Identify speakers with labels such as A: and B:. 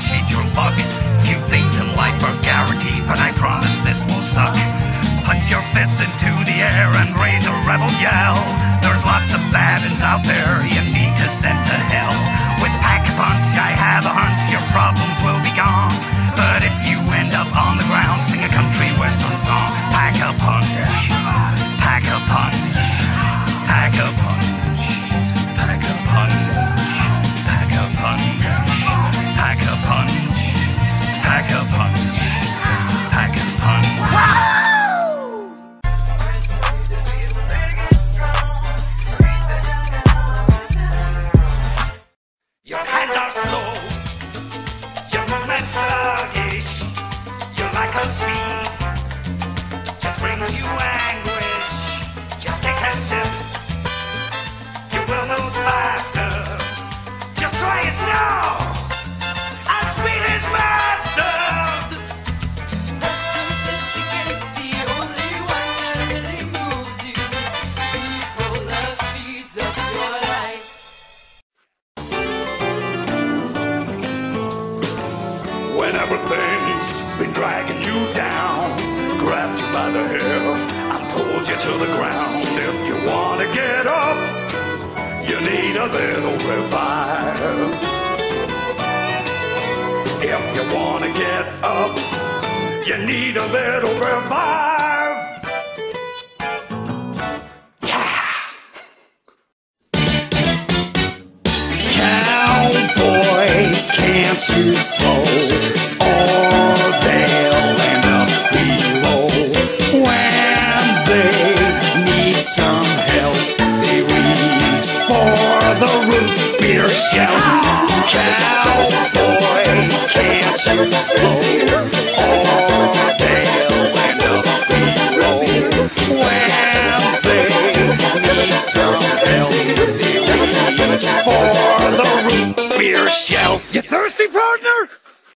A: change your luck. Few things in life are guaranteed, but I promise this won't suck. Punch your fists into the air and raise a rebel yell. There's lots of bad out there you need to send to hell. Speed just brings you anguish. Just take a sip, you will move faster. Just try it now, speed is mastered. The only
B: one that
A: really moves you.
B: Speeds of your life.
A: When been dragging you down, grabbed you by the hair and pulled you to the ground. If you want to get up, you need a little revive. If you want to get up, you need a little revive. shout. Cowboys can't shoot slow all day and up we roll. When they need some help, they.